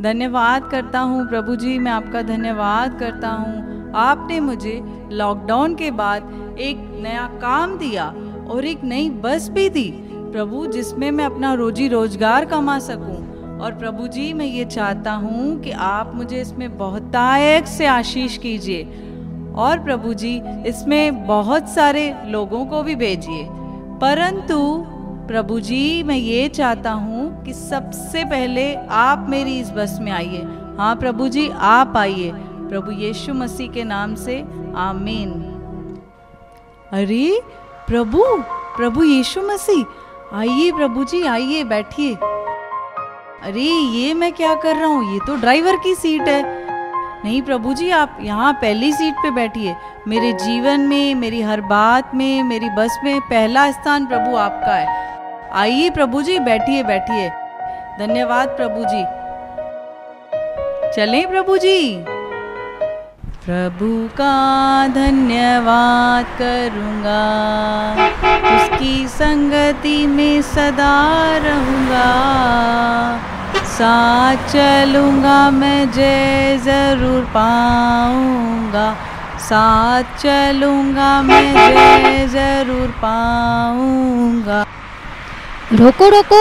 धन्यवाद करता हूँ प्रभु जी, मैं आपका धन्यवाद करता हूँ। आपने मुझे लॉकडाउन के बाद एक नया काम दिया और एक नई बस भी दी, प्रभु, जिसमें मैं अपना रोजी रोज़गार कमा सकूँ। और प्रभु जी, मैं ये चाहता हूँ कि आप मुझे इसमें बहुतायक से आशीष कीजिए और प्रभु जी, इसमें बहुत सारे लोगों को भी भेजिए। परंतु प्रभु जी, मैं ये चाहता हूँ कि सबसे पहले आप मेरी इस बस में आइए। हाँ प्रभु जी, आप आइए। प्रभु यीशु मसीह के नाम से, आमीन। अरे, प्रभु प्रभु यीशु मसीह। आइए प्रभु जी, आइए, बैठिए। अरे, ये मैं क्या कर रहा हूँ? ये तो ड्राइवर की सीट है। नहीं प्रभु जी, आप यहाँ पहली सीट पे बैठिए। मेरे जीवन में, मेरी हर बात में, मेरी बस में पहला स्थान प्रभु आपका है। आइए प्रभु जी बैठिए बैठिए। धन्यवाद प्रभु जी चलें प्रभु जी प्रभु का धन्यवाद करूँगा, उसकी संगति में सदा रहूँगा। साथ चलूँगा मैं, जय ज़रूर पाऊँगा। साथ चलूँगा मैं, जय ज़रूर पाऊँगा। रोको रोको।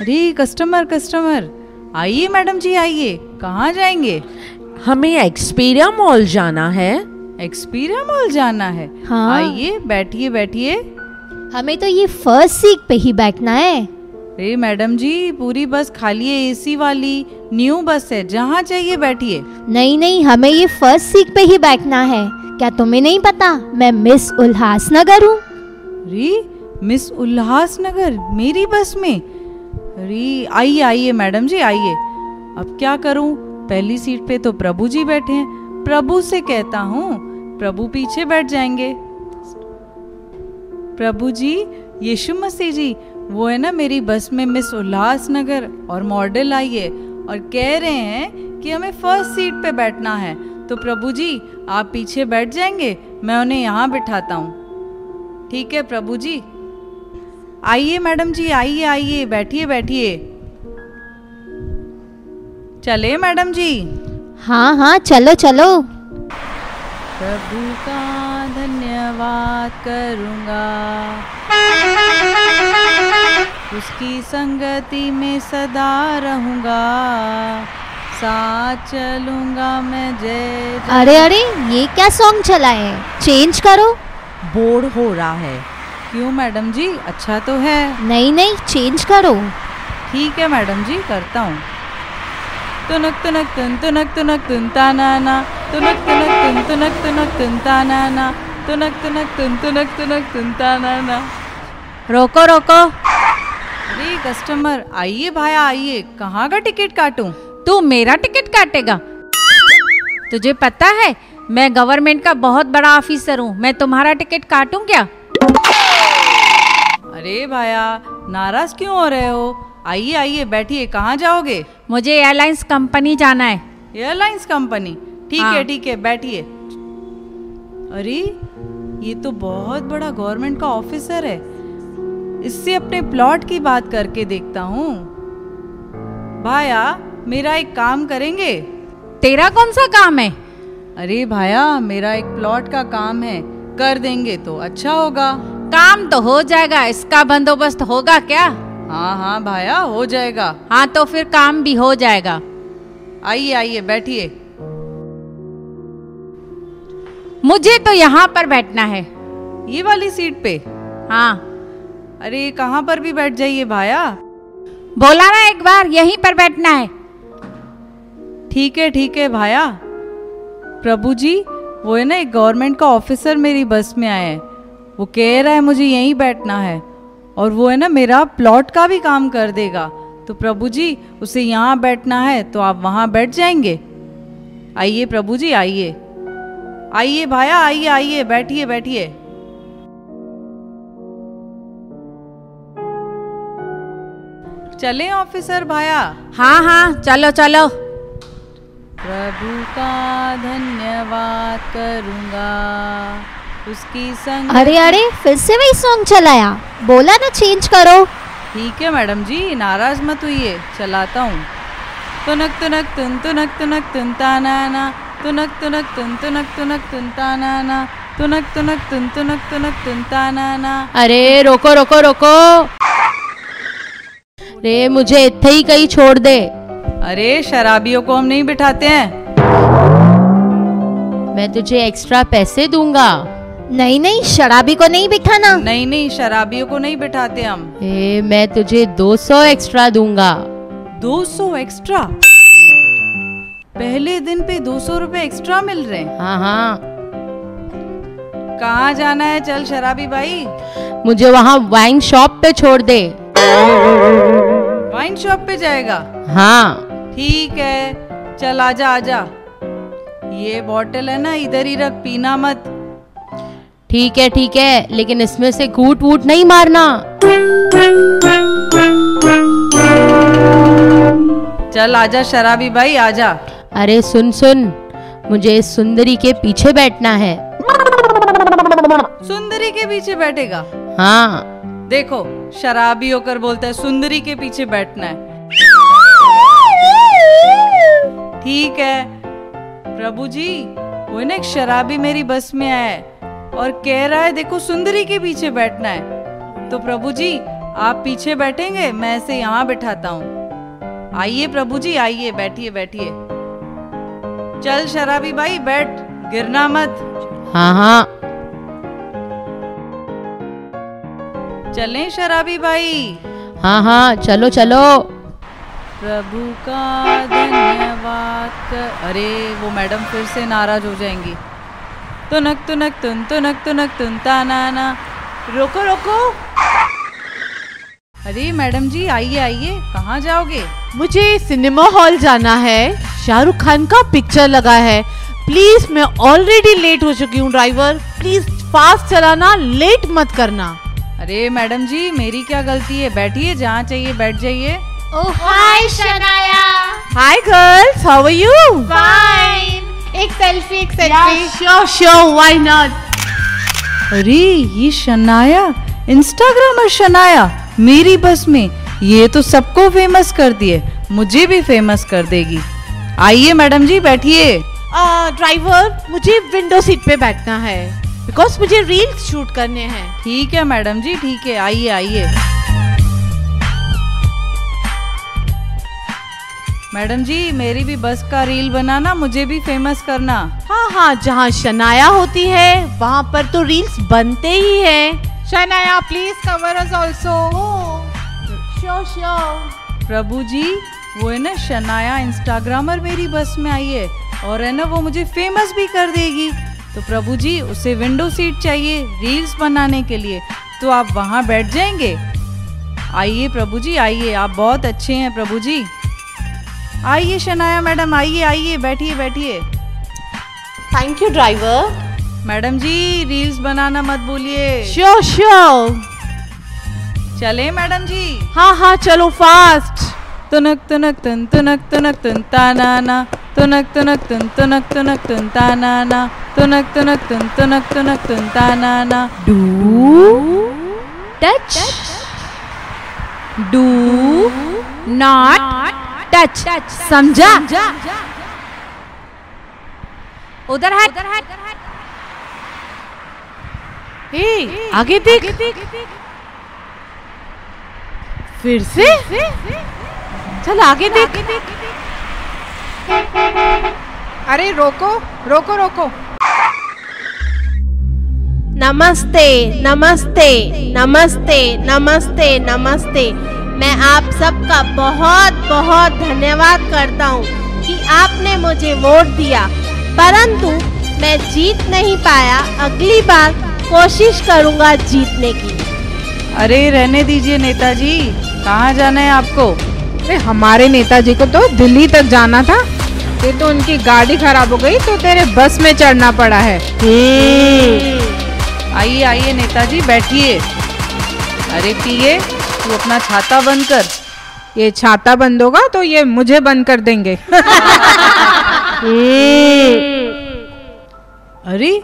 अरे कस्टमर कस्टमर आइए मैडम जी आइए। कहाँ जाएँगे? हमें एक्सपीरिया मॉल जाना है। एक्सपीरिया मॉल जाना है। हाँ। आइए बैठिए बैठिए। हमें तो ये फ़र्स्ट सीट पे ही बैठना है। अरे मैडम जी पूरी बस खाली है एसी वाली। न्यू बस है जहाँ चाहिए बैठिए। नहीं नहीं हमें ये फ़र्स्ट सीट पे ही बैठना है। क्या तुम्हें नहीं पता? मैं मिस उल्लासनगर हूँ। अरे मिस उल्लासनगर, मेरी बस में। अरे, आइए आइए, मैडम जी, आइए। अब क्या करूँ? पहली सीट पे तो प्रभु जी बैठे हैं। प्रभु से कहता हूँ, प्रभु पीछे बैठ जाएँगे। प्रभु जी, यीशु मसीह जी, वो है ना मेरी बस में मिस उल्लासनगर और मॉडल आई है और कह रहे हैं कि हमें फ़र्स्ट सीट पे बैठना है। तो प्रभु जी, आप पीछे बैठ जाएँगे, मैं उन्हें यहाँ बिठाता हूँ। ठीक है, प्रभु जी। आइए मैडम जी आइए आइए बैठिए बैठिए। चले मैडम जी? हाँ हाँ चलो चलो। प्रभु का धन्यवाद करूँगा। उसकी संगति में सदा रहूँगा। साथ चलूँगा मैं जय अरे अरे ये क्या सॉन्ग चला है? चेंज करो। बोर हो रहा है। क्यों मैडम जी? अच्छा तो है। नहीं नहीं चेंज करो। ठीक है मैडम जी करता हूँ। तुनक तुनक तुन तुनक तुनक तुन ताना तुनक तुनक तुन तुनक तुनक तुन ताना तुनक तुनक तुन तुनक तुनक तुन ताना रोको रोको। अरे कस्टमर आइए भाया आइए। कहाँ का टिकट काटूं? तू मेरा टिकट काटेगा। तुझे पता है मैं गवर्नमेंट का बहुत बड़ा ऑफिसर हूँ। मैं तुम्हारा टिकट काटूं क्या? अरे भाया नाराज़ क्यों हो रहे हो? आइए आइए बैठिए कहाँ जाओगे? मुझे एयरलाइंस कंपनी जाना है। एयरलाइंस कंपनी ठीक है हाँ। ठीक है बैठिए। अरे ये तो बहुत बड़ा गवर्नमेंट का ऑफिसर है। इससे अपने प्लॉट की बात करके देखता हूँ। भाया मेरा एक काम करेंगे? तेरा कौन सा काम है? अरे भाया मेरा एक प्लॉट का काम है। कर देंगे तो अच्छा होगा। काम तो हो जाएगा इसका बंदोबस्त होगा क्या? हाँ हाँ भाया हो जाएगा। हाँ तो फिर काम भी हो जाएगा। आइए आइए बैठिए। मुझे तो यहाँ पर बैठना है। ये वाली सीट पे? हाँ। अरे कहाँ पर भी बैठ जाइए भाया। बोला ना एक बार यहीं पर बैठना है। ठीक है ठीक है भाया। प्रभु जी वो है ना एक गवर्नमेंट का ऑफिसर मेरी बस में आया है। वो कह रहा है मुझे यहीं बैठना है। और वो है ना मेरा प्लॉट का भी काम कर देगा। तो प्रभु जी उसे यहाँ बैठना है तो आप वहाँ बैठ जाएँगे। आइए प्रभु जी आइए। आइए भाया आइए आइए बैठिए बैठिए। चले ऑफिसर भाया? हाँ हाँ चलो चलो। प्रभु का धन्यवाद करूँगा। उसकी संग अरे अरे फिर से वही सॉन्ग चलाया। बोला ना चेंज करो। ठीक है मैडम जी नाराज़ मत हुई चलाता हूँ। तुनक तुनक तुन तुनक तुनक तुन ताना ना तुनक तुनक तुन तुनक तुनक तुन ताना ना तुनक तुनक तुन तुनक तुनक तुन ताना ना अरे रोको रोको रोको। रे मुझे इत्थे ही कहीं छोड़ दे। अरे शराबियों को हम नहीं बिठाते हैं। मैं तुझे एक्स्ट्रा पैसे दूँगा। नहीं नहीं शराबी को नहीं बिठाना। नहीं नहीं शराबियों को नहीं बिठाते हम। ए, मैं तुझे 200 एक्स्ट्रा दूँगा। 200 एक्स्ट्रा पहले दिन पे 200 रुपए एक्स्ट्रा मिल रहे हैं। हाँ हाँ। कहाँ जाना है? चल शराबी भाई। मुझे वहाँ वाइन शॉप पे छोड़ दे। वाइन शॉप पे जाएगा? हाँ। ठीक है। चल आजा आजा। ये बॉटल है ना इधर ही रख पीना मत। ठीक है ठीक है लेकिन इसमें से घूट वूट नहीं मारना। चल आजा शराबी भाई आजा। अरे सुन सुन मुझे इस सुंदरी के पीछे बैठना है। सुंदरी के पीछे बैठेगा? हाँ। देखो शराबी होकर बोलता है सुंदरी के पीछे बैठना है। ठीक है। प्रभु जी वो ना एक शराबी मेरी बस में आया है। और कह रहा है देखो सुंदरी के पीछे बैठना है। तो प्रभु जी आप पीछे बैठेंगे मैं ऐसे यहाँ बैठाता हूँ। आइए प्रभु जी आइए बैठिए बैठिए। चल शराबी भाई बैठ गिरना मत। हाँ हाँ। चलें शराबी भाई। हाँ हाँ चलो चलो। प्रभु का धन्यवाद। कर अरे वो मैडम फिर से नाराज़ हो जाएँगी। तुनक तुनक तुन तुनक तुनक तुन ताना ना रोको रोको। अरे मैडम जी आइए आइए। कहाँ जाओगे? मुझे सिनेमा हॉल जाना है। शाहरुख खान का पिक्चर लगा है। प्लीज़ मैं ऑलरेडी लेट हो चुकी हूँ ड्राइवर प्लीज़ फास्ट चलाना लेट मत करना। अरे मैडम जी मेरी क्या गलती है? बैठिए जहाँ चाहिए बैठ जाइए। Hi Shanaya. Hi girls how are you fine एक सेल्फी एक selfie sure sure why not अरे ये शनाया इंस्टाग्रामर शनाया मेरी बस में ये तो सबको फ़ेमस कर दिए मुझे भी फ़ेमस कर देगी। आइए मैडम जी बैठिए। ड्राइवर मुझे विंडो सीट पे बैठना है बिकॉज़ मुझे रील्स शूट करने हैं। ठीक है मैडम जी ठीक है आइए आइए। मैडम जी मेरी भी बस का रील बनाना मुझे भी फ़ेमस करना। हाँ हाँ जहाँ शनाया होती है वहाँ पर तो रील्स बनते ही है। Shanaya please cover us sure sure Prabhu ji वो है ना शनाया इंस्टाग्रामर मेरी बस में आई है और है ना वो मुझे फ़ेमस भी कर देगी। तो प्रभु जी उसे विंडो सीट चाहिए रील्स बनाने के लिए। तो आप वहाँ बैठ जाएँगे। आइए प्रभु जी आइए आप बहुत अच्छे हैं प्रभु जी। आइए शनाया मैडम आइए आइए बैठिए बैठिए। Thank you driver madam ji reels बनाना मत भूलिए। श्योर श्योर चले मैडम जी। हाँ हाँ चलो फास्ट तुनक तुनक तुन तुनक तुनक तुन ताना तुनक तुनक तुन तुनक तुनक तुन ताना तुनक तुनक तुन तुनक तुनक तुन ताना do touch. Do not. Touch समझा? उधर हट। ए, आगे देख। फिर से? चल आगे देख। अरे रोको रोको रोको। नमस्ते नमस्ते नमस्ते नमस्ते नमस्ते नमस्ते। मैं आप सबका बहुत बहुत धन्यवाद करता हूँ कि आपने मुझे वोट दिया। परंतु मैं जीत नहीं पाया। अगली बार कोशिश करूँगा जीतने की। अरे रहने दीजिए नेताजी। कहाँ जाना है आपको? अरे हमारे नेताजी को तो दिल्ली तक जाना था। ये तो उनकी गाड़ी खराब हो गई तो तेरे बस में चढ़ना पड़ा है। आइए आइए नेताजी बैठिए। अरे पिए। तू अपना छाता बंद कर। ये छाता बंद होगा तो ये मुझे बंद कर देंगे। अरे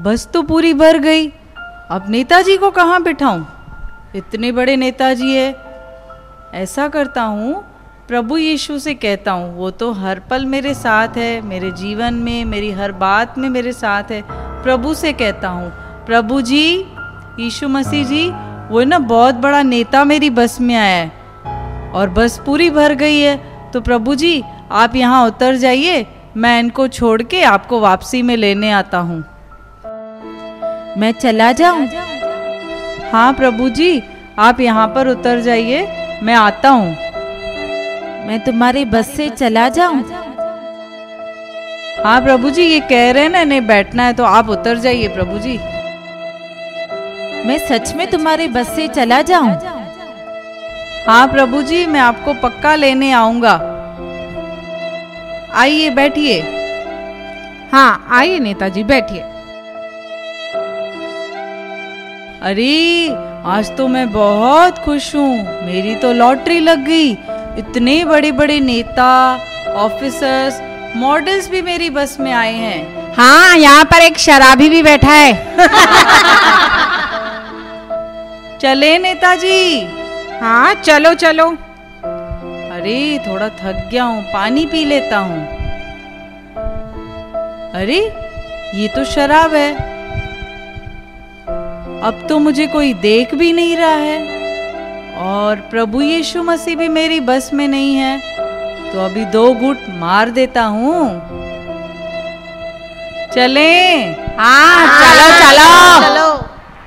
बस तो पूरी भर गई। अब नेताजी को कहाँ बिठाऊं? इतने बड़े नेताजी है। ऐसा करता हूँ प्रभु यीशु से कहता हूँ वो तो हर पल मेरे साथ है मेरे जीवन में मेरी हर बात में मेरे साथ है। प्रभु से कहता हूँ प्रभु जी यीशु मसीह जी वो ना बहुत बड़ा नेता मेरी बस में आया है। और बस पूरी भर गई है। तो प्रभु जी, आप यहाँ उतर जाइए। मैं इनको छोड़ के आपको वापसी में लेने आता हूँ। मैं चला जाऊँ? हाँ प्रभु जी, आप यहाँ पर उतर जाइए। मैं आता हूँ। मैं तुम्हारी बस से चला जाऊँ? हाँ प्रभु जी, ये कह रहे हैं ना, इन्हें बैठना है तो आप उतर जाइए प्रभु जी। मैं सच में तुम्हारी बस से चला जाऊँ? हाँ प्रभु जी मैं आपको पक्का लेने आऊँगा। आइए बैठिए। हाँ आइए नेताजी बैठिए। अरे आज तो मैं बहुत खुश हूँ। मेरी तो लॉटरी लग गई। इतने बड़े बड़े नेता ऑफिसर्स मॉडल्स भी मेरी बस में आए हैं। हाँ यहाँ पर एक शराबी भी बैठा है। चले नेताजी। हाँ चलो चलो। अरे थोड़ा थक गया हूँ पानी पी लेता हूँ। अरे ये तो शराब है। अब तो मुझे कोई देख भी नहीं रहा है। और प्रभु यीशु मसीह भी मेरी बस में नहीं है तो अभी दो घुट मार देता हूँ। चले। हाँ चलो चलो। चलो।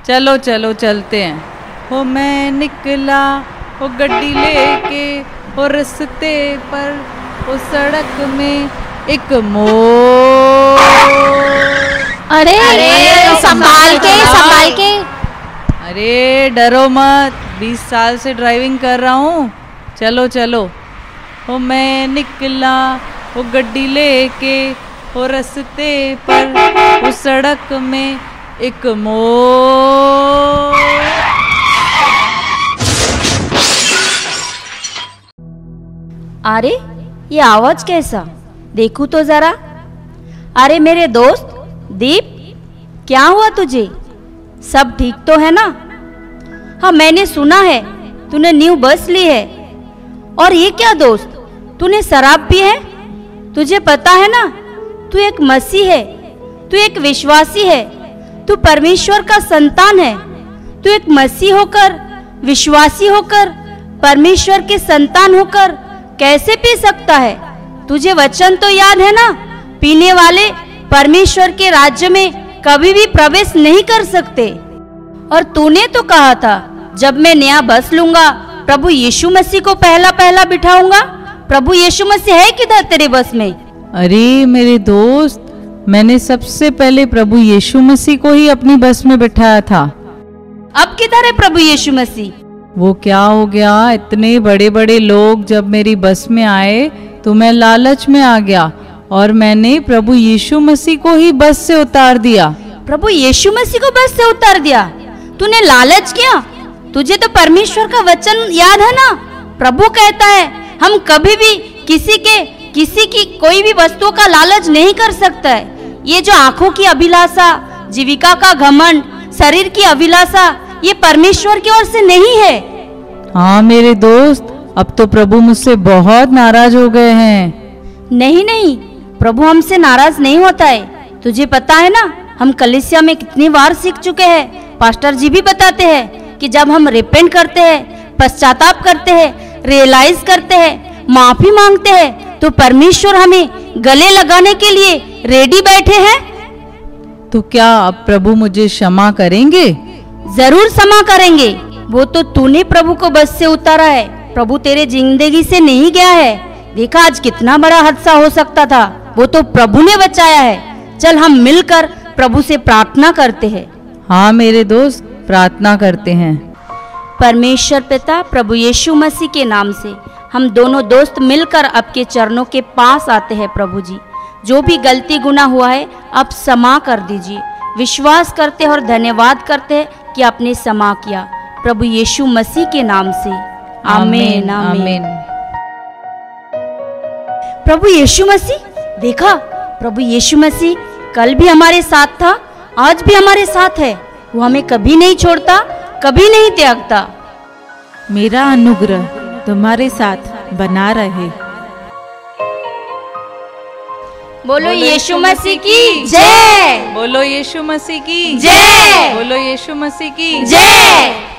चलो चलो चलते हैं। हो मैं निकला वो गड्डी लेके वो रस्ते पर वो सड़क में एक मोड़। अरे, अरे संभाल के संभाल। के। अरे डरो मत बीस साल से ड्राइविंग कर रहा हूँ। चलो चलो। वो मैं निकला वो गड्डी लेके वो रस्ते पर उस सड़क में एक मोड़। अरे, ये आवाज़ कैसा? देखू तो जरा। अरे, मेरे दोस्त, दीप, क्या हुआ तुझे? सब ठीक तो है ना? हाँ मैंने सुना है, तूने न्यू बस ली है। और ये क्या दोस्त? तूने शराब पी है? तुझे पता है ना? तू एक मसीह है, तू एक विश्वासी है, तू परमेश्वर का संतान है। तू एक मसीह होकर, विश्वासी होकर, परमेश्वर के संतान होकर कैसे पी सकता है? तुझे वचन तो याद है ना? पीने वाले परमेश्वर के राज्य में कभी भी प्रवेश नहीं कर सकते। और तूने तो कहा था जब मैं नया बस लूँगा प्रभु यीशु मसीह को पहला पहला बिठाऊँगा। प्रभु यीशु मसीह है किधर तेरे बस में? अरे मेरे दोस्त मैंने सबसे पहले प्रभु यीशु मसीह को ही अपनी बस में बिठाया था। अब किधर है प्रभु यीशु मसीह? वो क्या हो गया? इतने बड़े बड़े लोग जब मेरी बस में आए तो मैं लालच में आ गया और मैंने प्रभु यीशु मसीह को ही बस से उतार दिया। प्रभु यीशु मसीह को बस से उतार दिया? तूने लालच किया? तुझे तो परमेश्वर का वचन याद है ना? प्रभु कहता है, हम कभी भी किसी के, किसी की कोई भी वस्तु का लालच नहीं कर सकता। है ये जो आँखों की अभिलाषा, जीविका का घमंड, शरीर की अभिलाषा ये परमेश्वर की ओर से नहीं है। हाँ मेरे दोस्त अब तो प्रभु मुझसे बहुत नाराज़ हो गए हैं। नहीं नहीं प्रभु हमसे नाराज़ नहीं होता है। तुझे पता है ना हम कलिसिया में कितनी बार सीख चुके हैं। पास्टर जी भी बताते हैं कि जब हम रिपेंट करते हैं पश्चाताप करते हैं रियलाइज़ करते हैं माफ़ी मांगते हैं तो परमेश्वर हमें गले लगाने के लिए रेडी बैठे हैं। तो क्या अब प्रभु मुझे क्षमा करेंगे? ज़रूर क्षमा करेंगे। वो तो तूने प्रभु को बस से उतारा है। प्रभु तेरे ज़िंदगी से नहीं गया है। देखा आज कितना बड़ा हादसा हो सकता था। वो तो प्रभु ने बचाया है। चल हम मिलकर प्रभु से प्रार्थना करते हैं। हाँ मेरे दोस्त प्रार्थना करते हैं। परमेश्वर पिता प्रभु यीशु मसीह के नाम से हम दोनों दोस्त मिलकर आपके चरणों के पास आते हैं प्रभु जी। जो भी गलती गुना हुआ है आप क्षमा कर दीजिए। विश्वास करते हैं और धन्यवाद करते हैं। कि आपने क्षमा किया। प्रभु यीशु मसीह के नाम से। आमीन आमीन। प्रभु यीशु मसीह? देखा, प्रभु यीशु मसीह कल भी हमारे साथ था, आज भी हमारे साथ है। वो हमें कभी नहीं छोड़ता, कभी नहीं त्यागता। मेरा अनुग्रह तुम्हारे साथ बना रहे। बोलो यीशु मसीह की। जय। बोलो यीशु मसीह की। जय। बोलो यीशु मसीह की। जय।